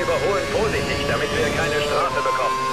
überholen vorsichtig, damit wir keine Strafe bekommen.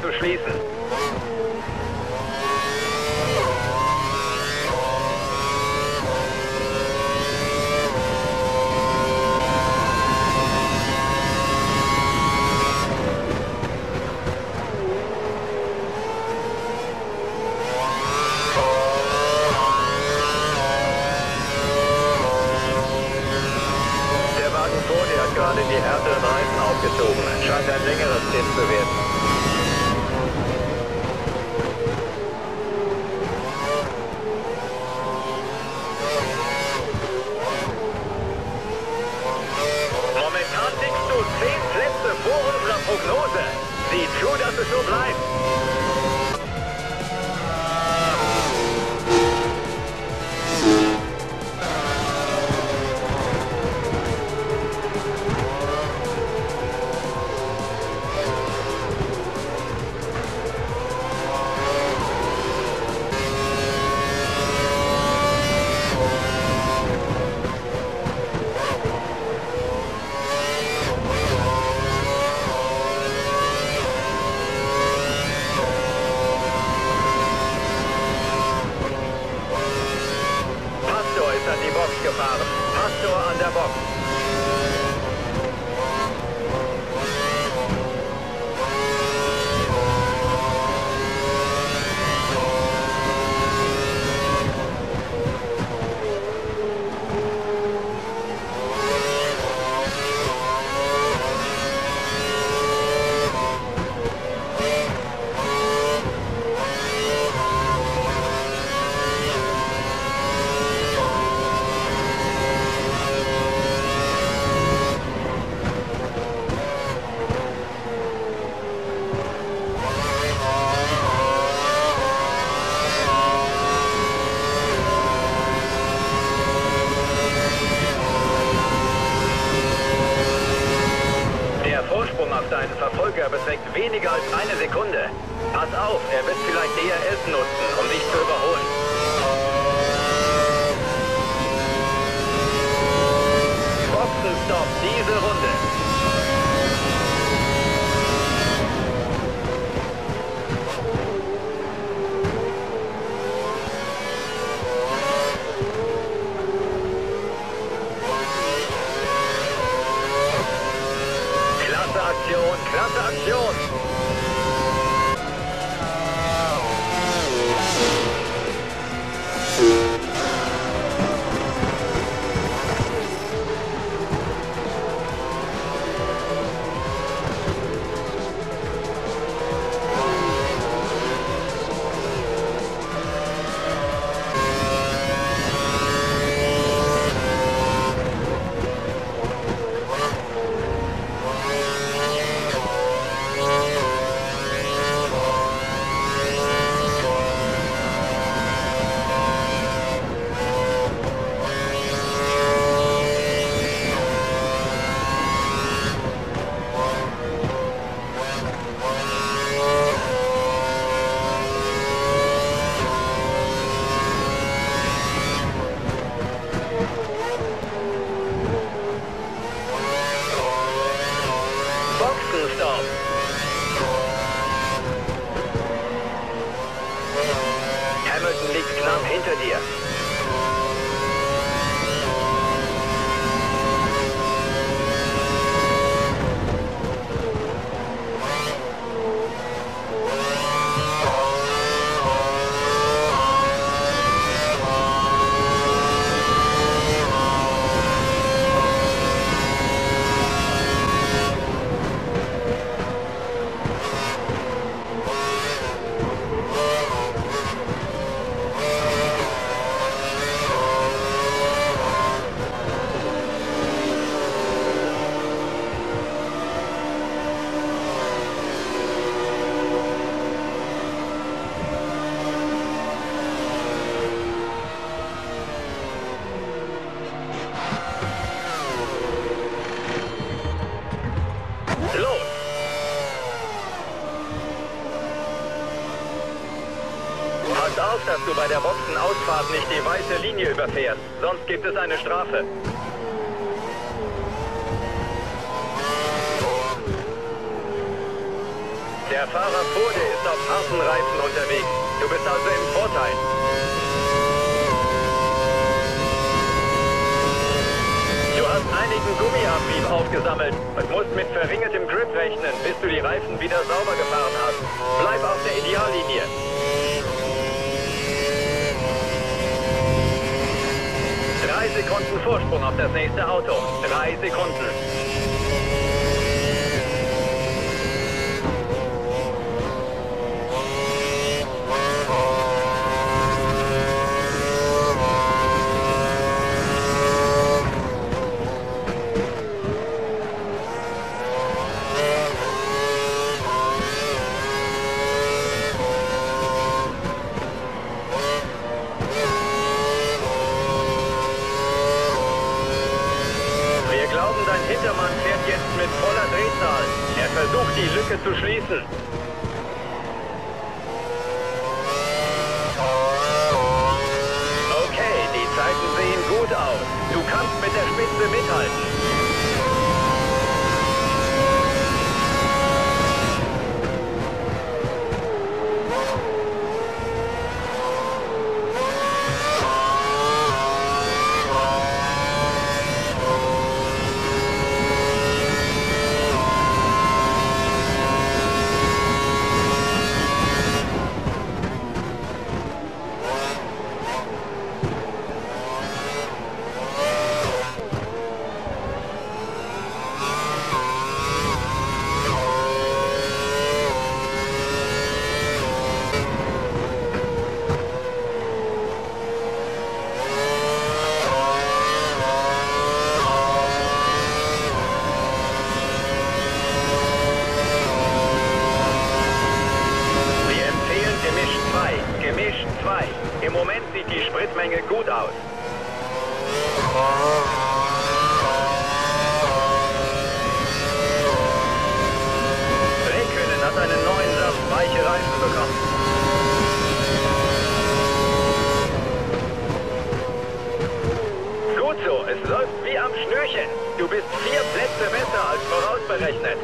zu schließen. gerade die härteren Reifen aufgezogen. Scheint ein längeres Ding zu werden. Auf, dass du bei der Boxenausfahrt nicht die weiße Linie überfährst. Sonst gibt es eine Strafe. Der Fahrer vor dir ist auf harten Reifen unterwegs. Du bist also im Vorteil. Du hast einigen Gummiabrieb aufgesammelt und musst mit verringertem Grip rechnen, bis du die Reifen wieder sauber gefahren hast. Bleib auf der Ideallinie. Drei Sekunden Vorsprung auf das nächste Auto. Drei Sekunden. Lücke zu schließen. Vier Plätze besser als vorausberechnet.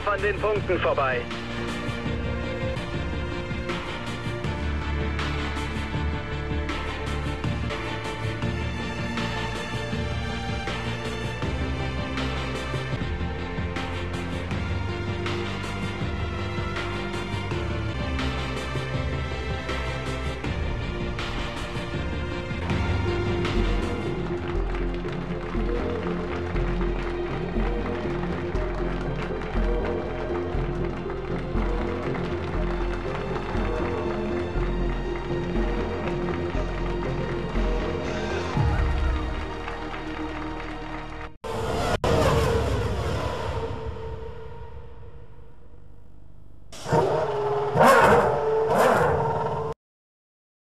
Haarscharf an den Punkten vorbei.